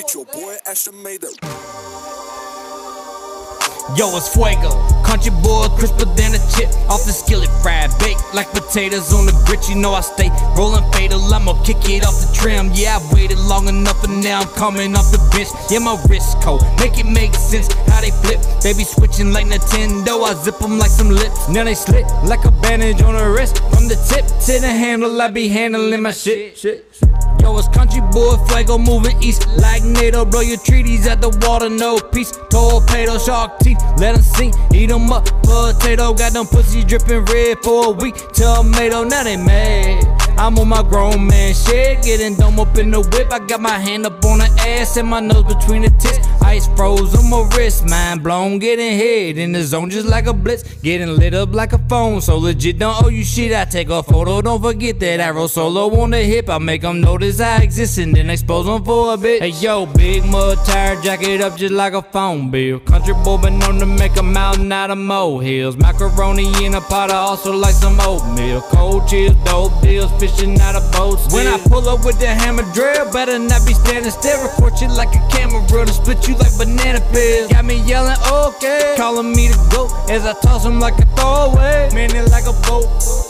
With your boy Asher made it. Yo, it's Fuego. Country boy, crisper than a chip. Off the skillet, fried, baked like potatoes on the grit. You know I stay rolling fatal. I'ma kick it off the trim. Yeah, I waited long enough and now I'm coming off the bench. Yeah, my wrist cold. Make it make sense how they flip. They be switching like Nintendo. I zip them like some lips. Now they slit like a bandage on a wrist. From the tip to the handle, I be handling my shit. shit, shit. Yo, it's country boy, Fuego moving east like NATO. Blow your treaties at the water, no peace. Torpedo, shark teeth, let them sink, eat them up. Potato, got them pussy dripping red for a week. Tomato, now they mad. I'm on my grown man shit, getting dumb up in the whip. I got my hand up on the ass and my nose between the tits. Ice froze on my wrist, mind blown, getting hit in the zone just like a blitz. Getting lit up like a phone, so legit, don't owe you shit. I take a photo, don't forget that arrow solo on the hip. I make them notice I exist and then expose them for a bit. Hey yo, big mud tire, jack it up just like a phone bill. Country boy been known to make a mountain out of molehills. Macaroni in a pot, I also like some oatmeal. Cold chills, dope deals, fishing out of boats. When I pull up with the hammer drill, better not be standing still. Record you like a camera to split you like banana peels. Got me yelling, okay, calling me the goat as I toss him like a throwaway. Man, it like a boat.